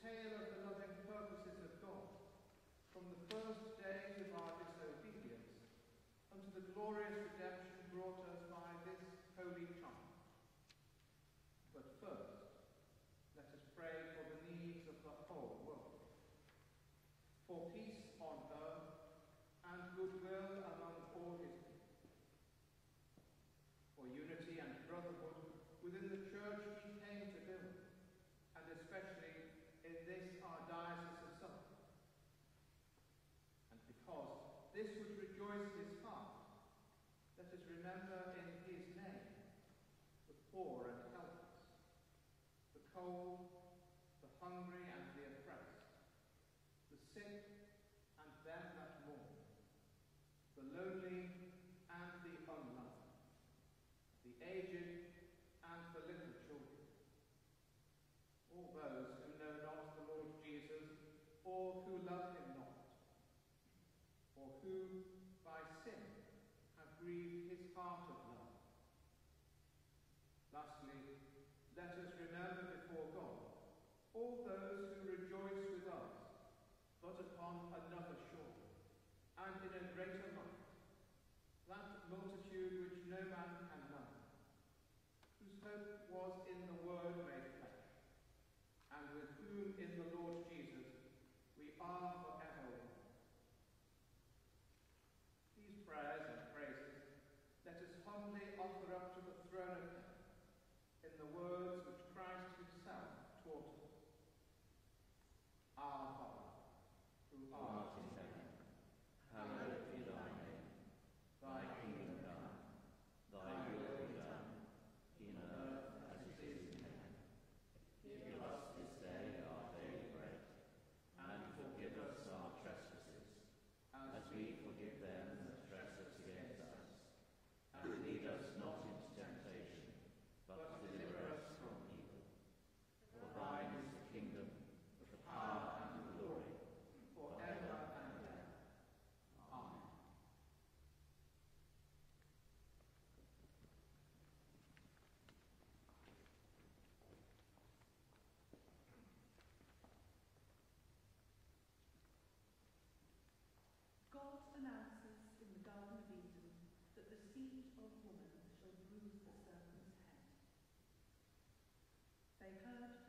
tale of the loving purposes of God from the first days of our disobedience unto the glorious redemption brought us Let us remember before God all those who heard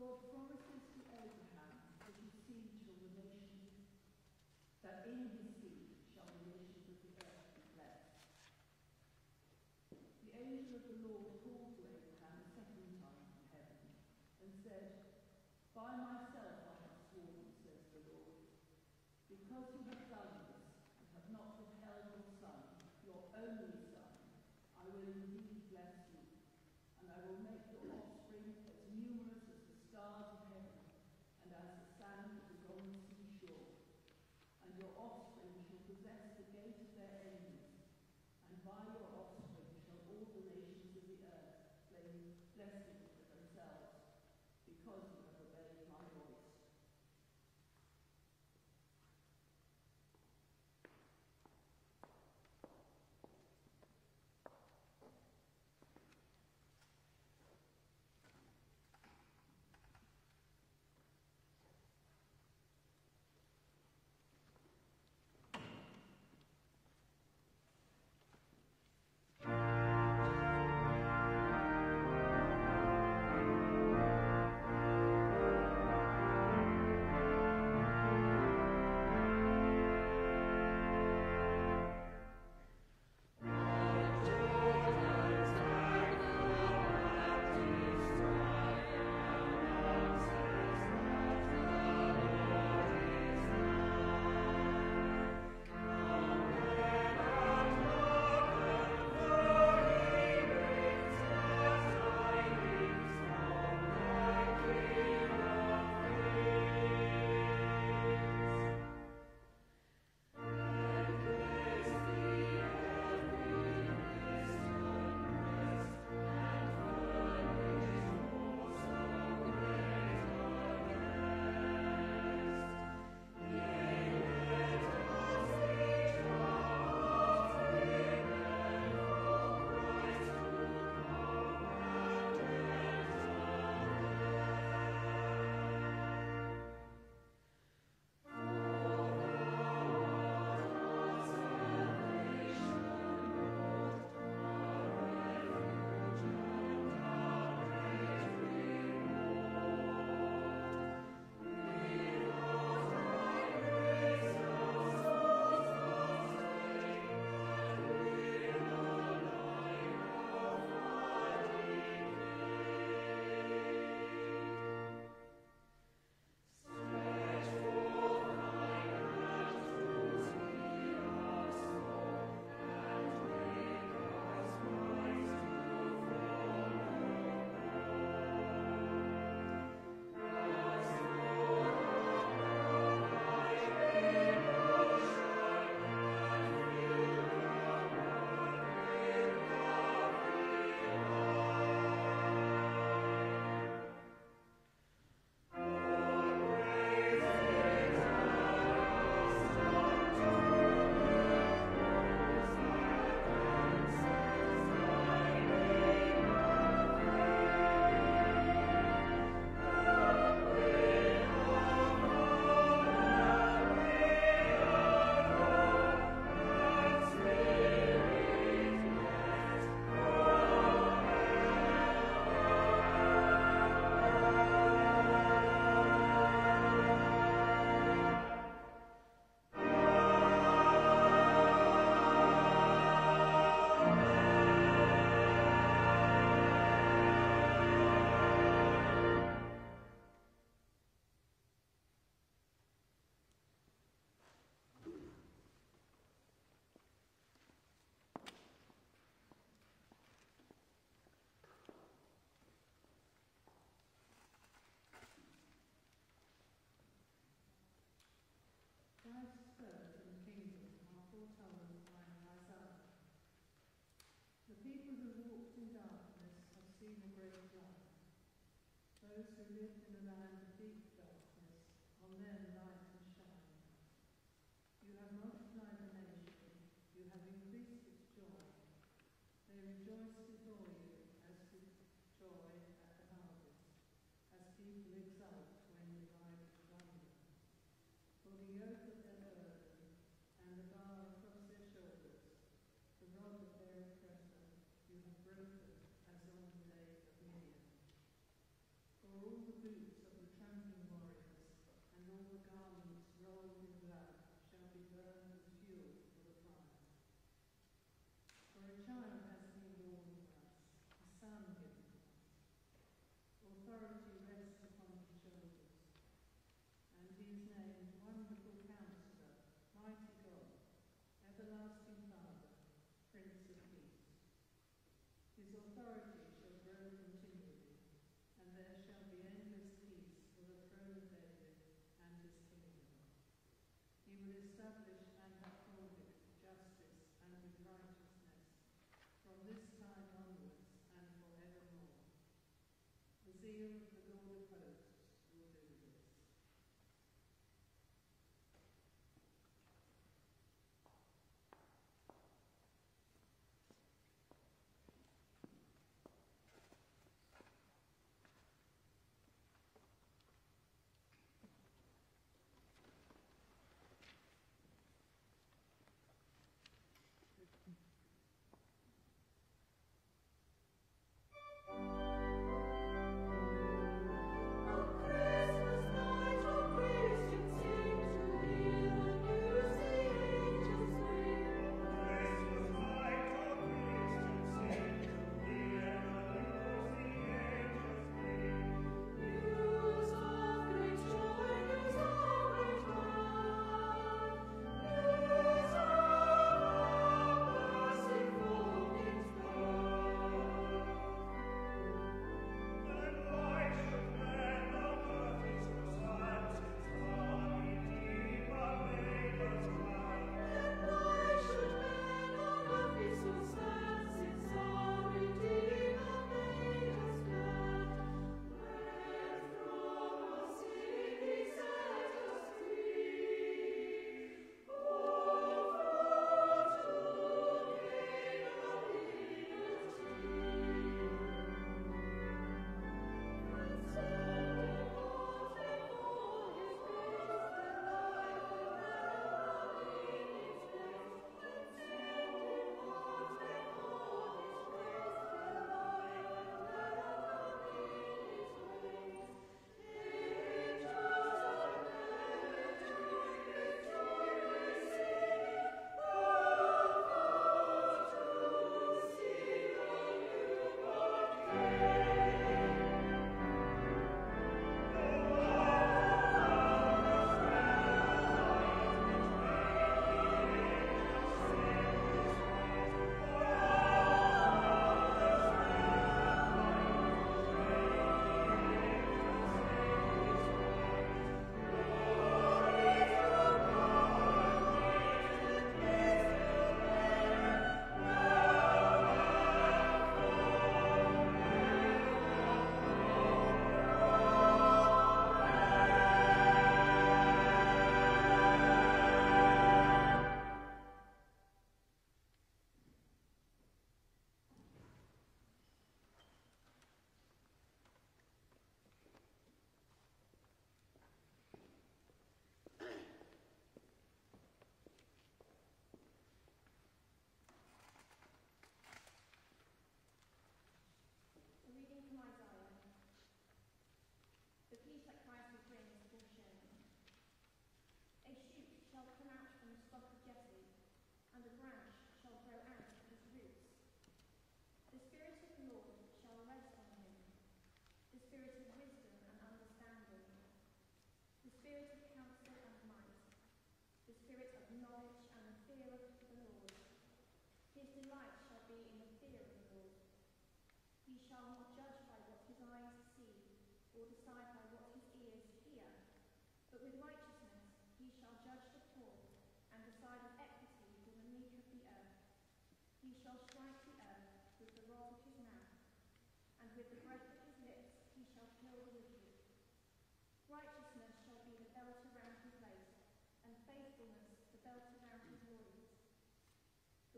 God promises to Abraham that his seed to all the nations, that in his seed shall the nations of the earth be blessed. The angel of the Lord called to Abraham a second time from heaven and said,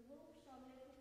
The wolf shall live with the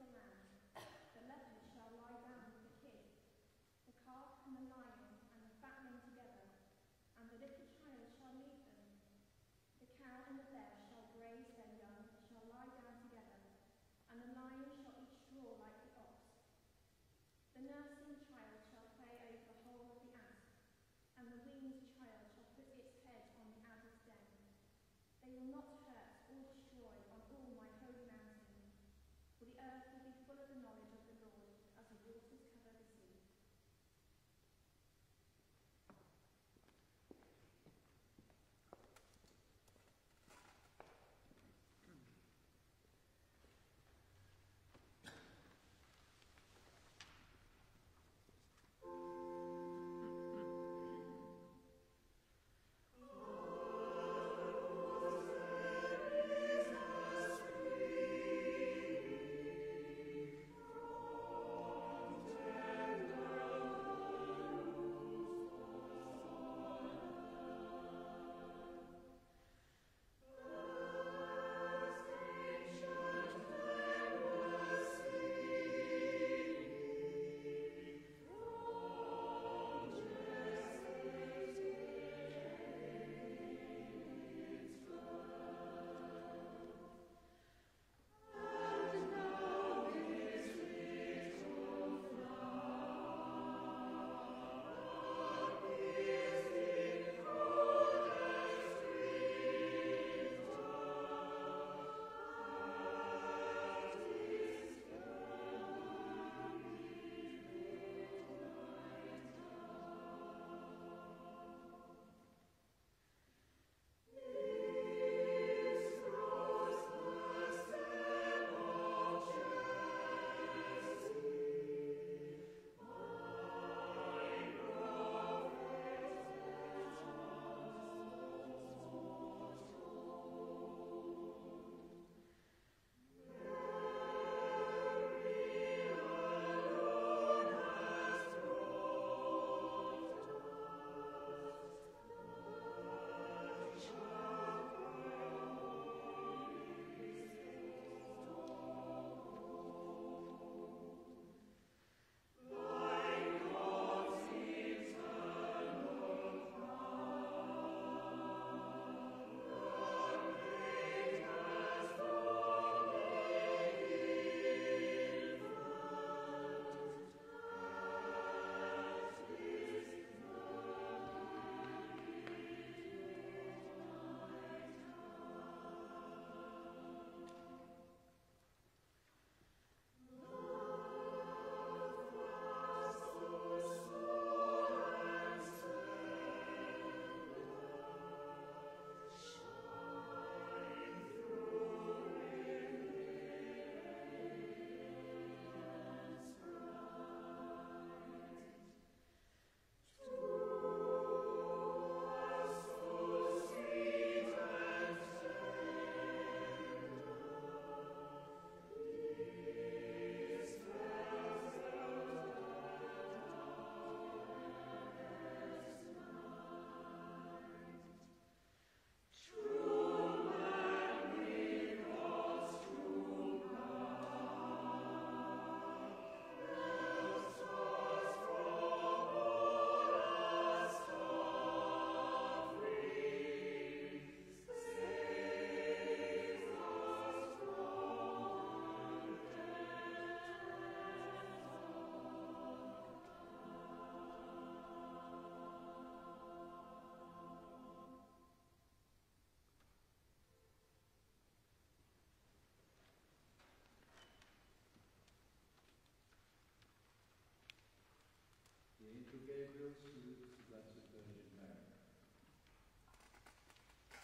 Angel Gabriel salutes the Blessed Virgin Mary.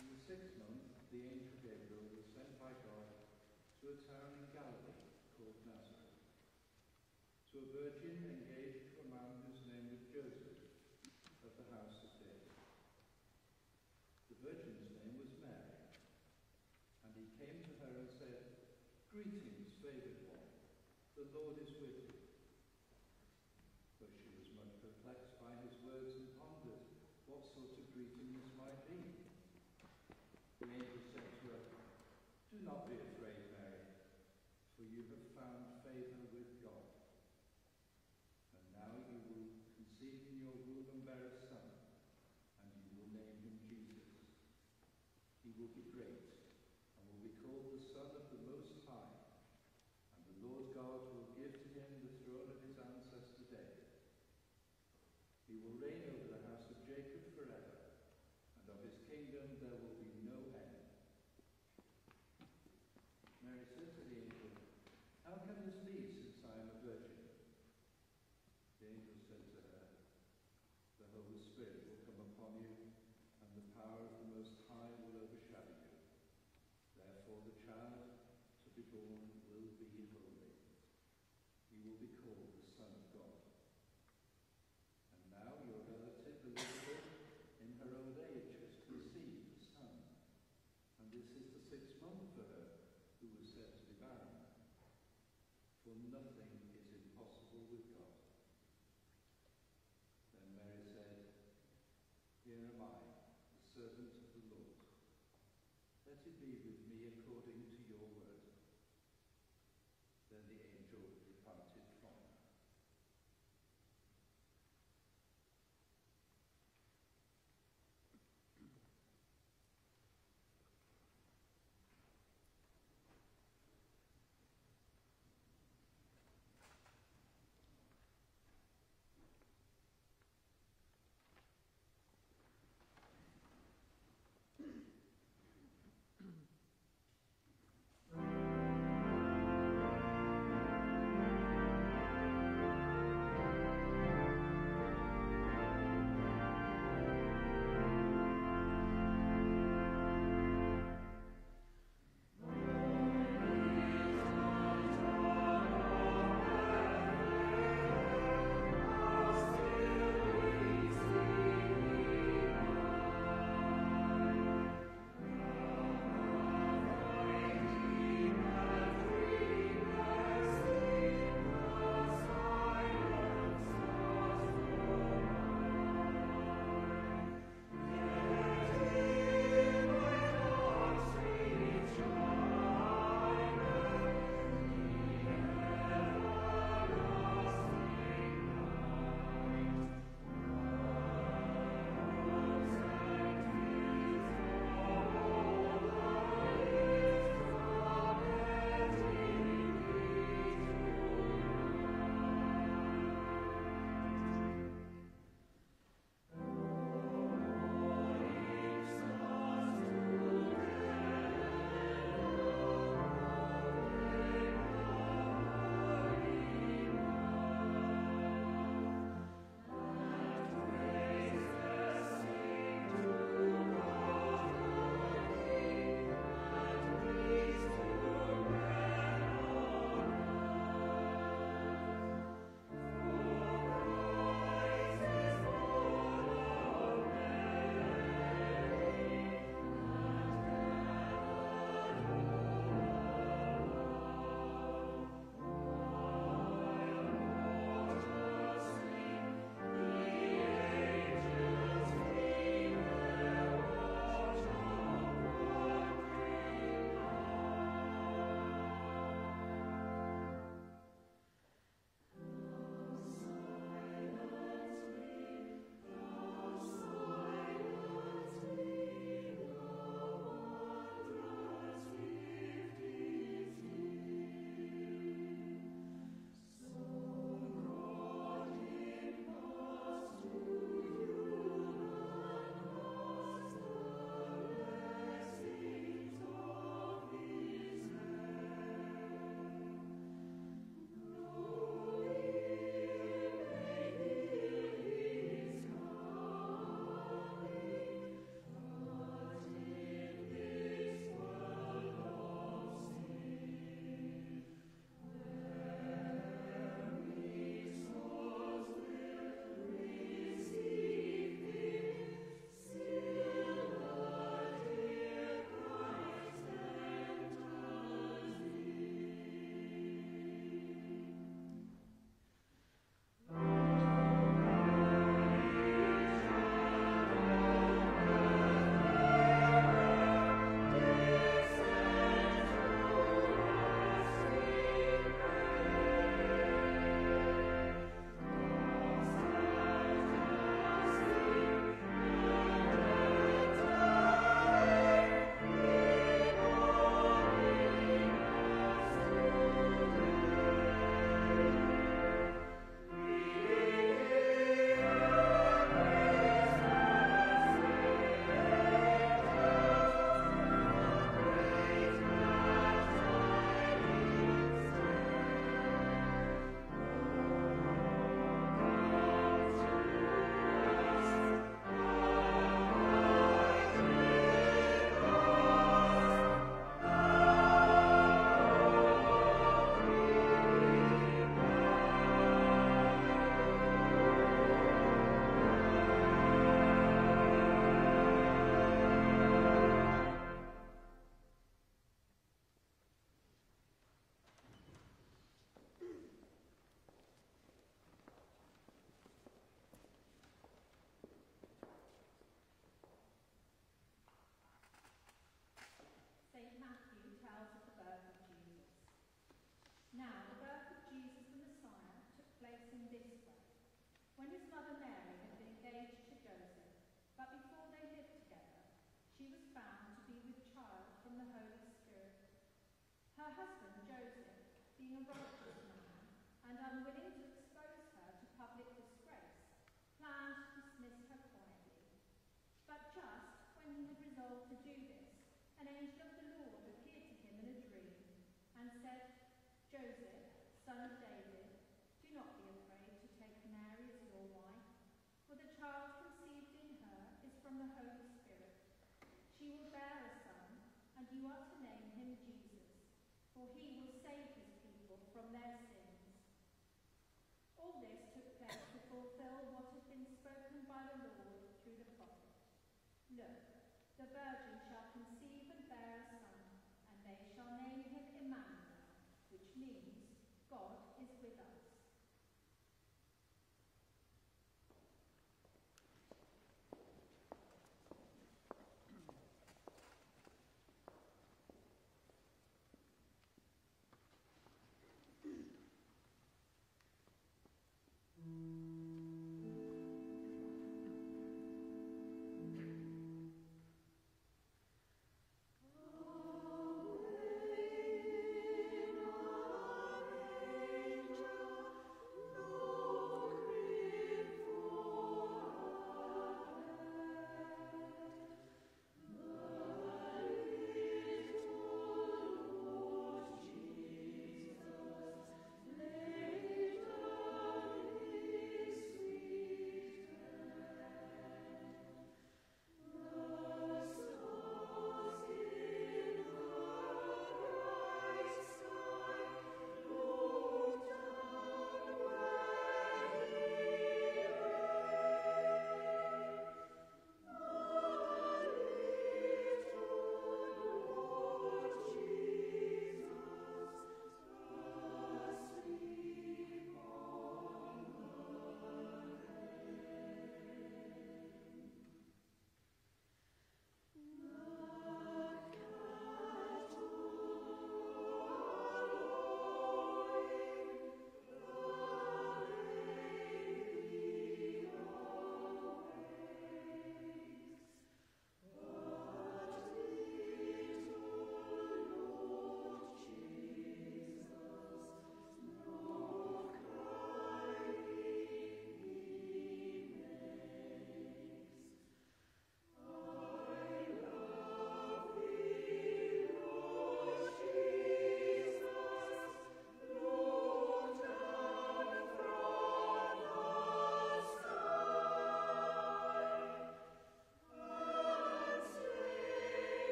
In the sixth month, the angel Gabriel was sent by God to a town in Galilee called Nazareth, to a virgin engaged to a man whose name was Joseph, of the house of David. The virgin's name was Mary, and he came to her and said, Greetings, favored one, the Lord is with you. But she was much perplexed by his words and pondered what sort of greeting this might be. The angel said to her, Do not be afraid, Mary, for you have found favor with God. And now you will conceive in your womb and bear a son, and you will name him Jesus. He will be great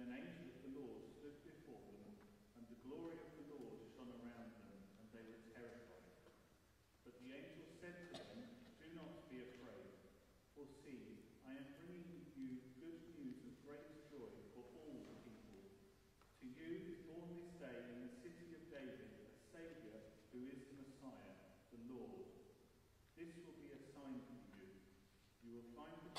an angel of the Lord stood before them, and the glory of the Lord shone around them, and they were terrified. But the angel said to them, Do not be afraid, for see, I am bringing you good news of great joy for all the people. To you is born this day in the city of David a Saviour who is the Messiah, the Lord. This will be a sign for you. You will find the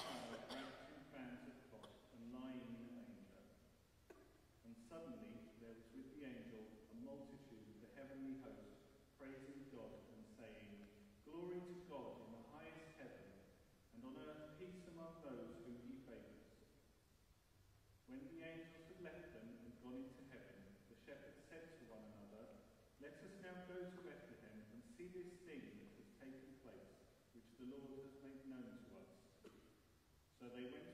they went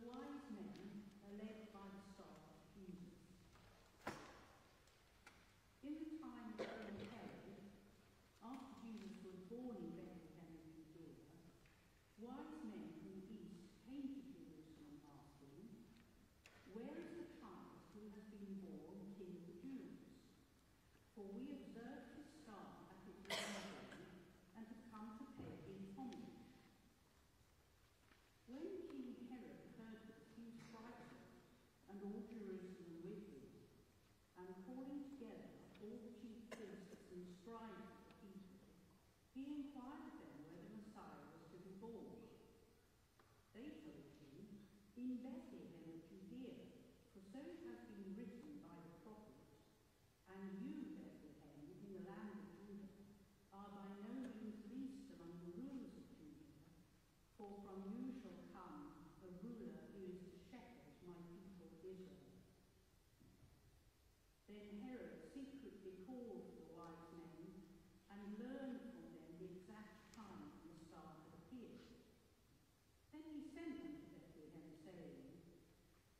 The wine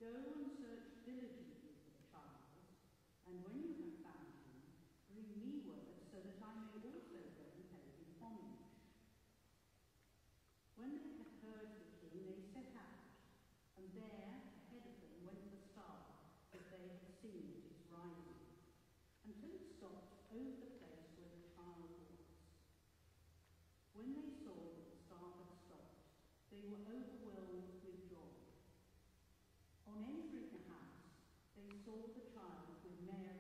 Go and search diligently for the child, and when you have found him, bring me word so that I may also go and pay him homage. When they had heard the king, they set out, and there ahead of them went the star that they had seen at its rising, until it stopped over the place where the child was. When they saw that the star had stopped, they were saw the child with Mary,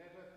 who liveth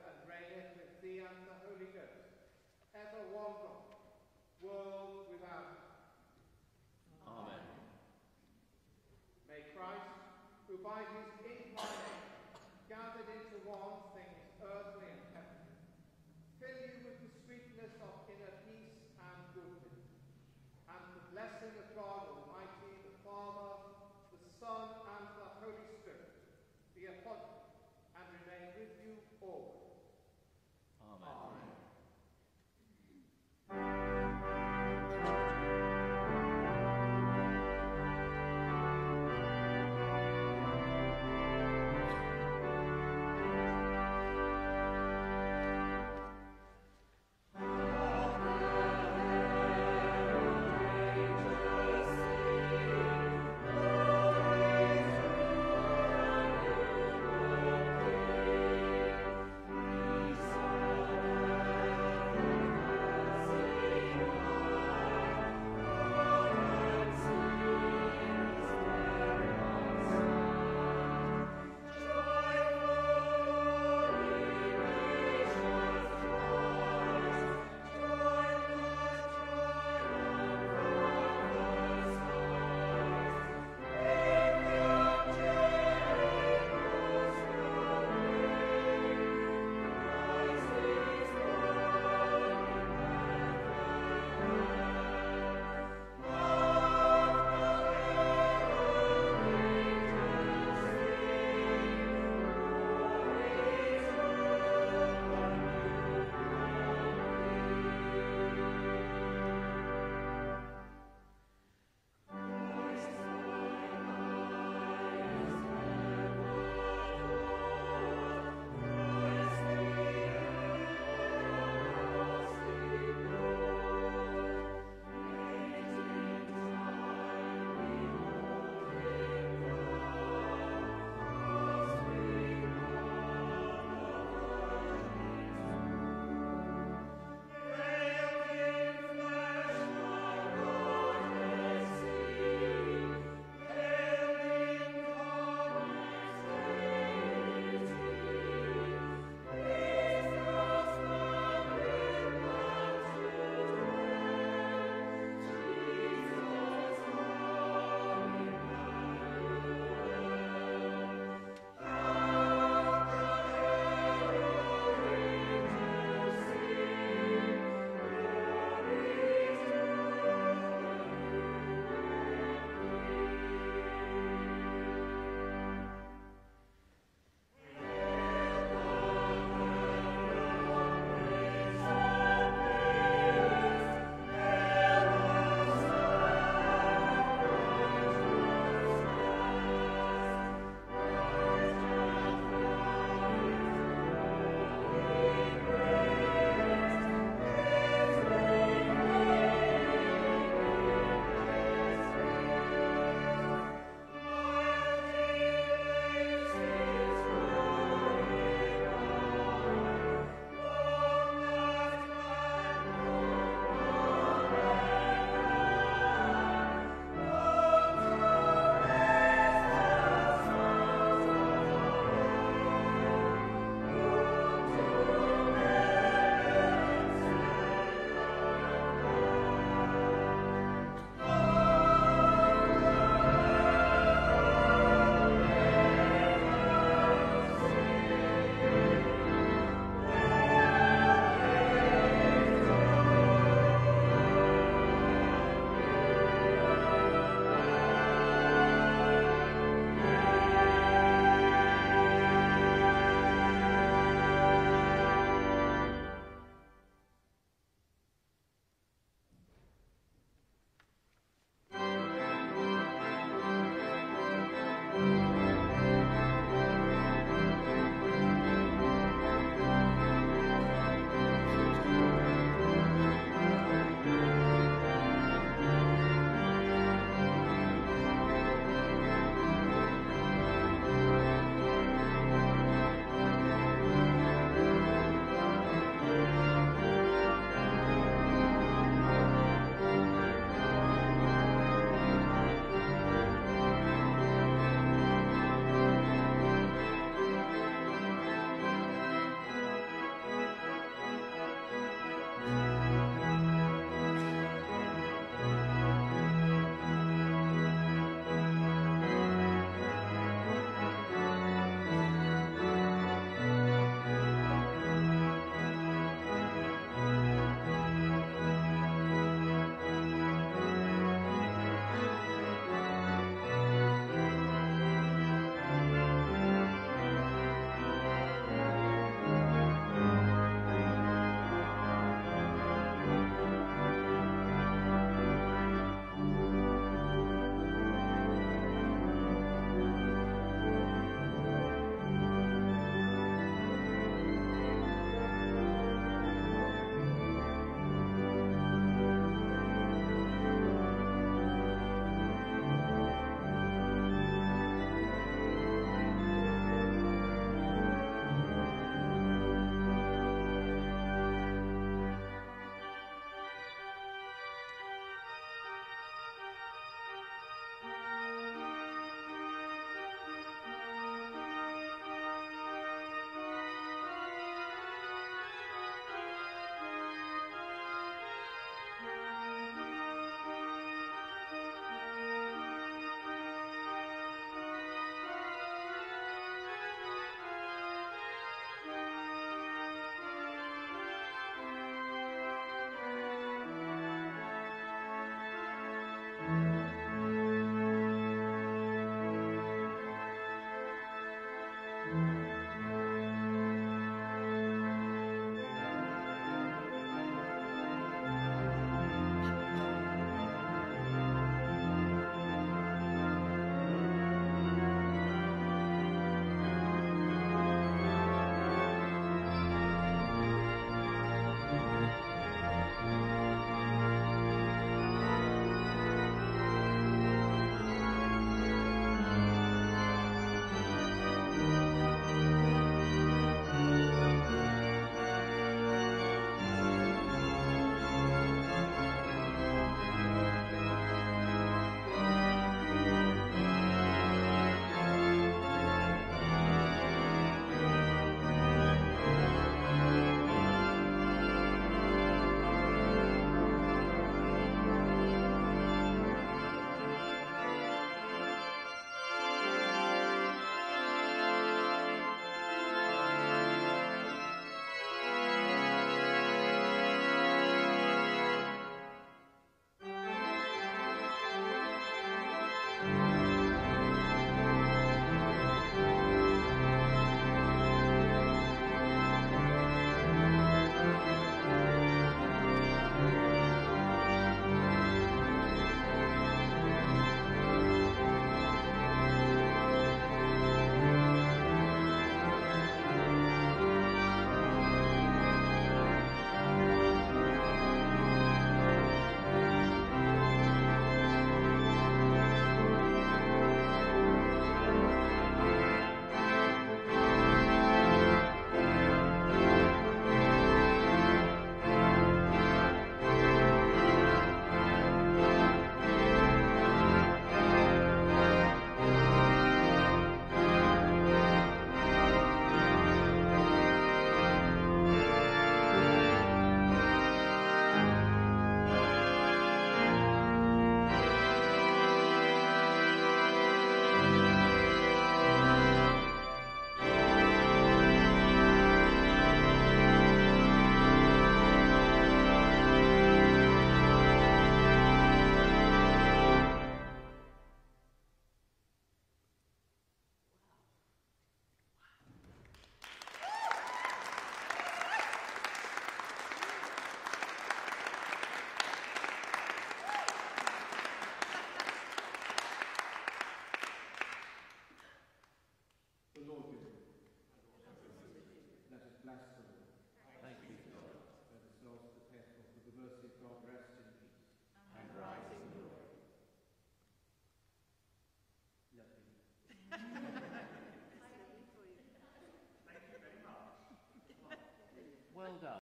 build up.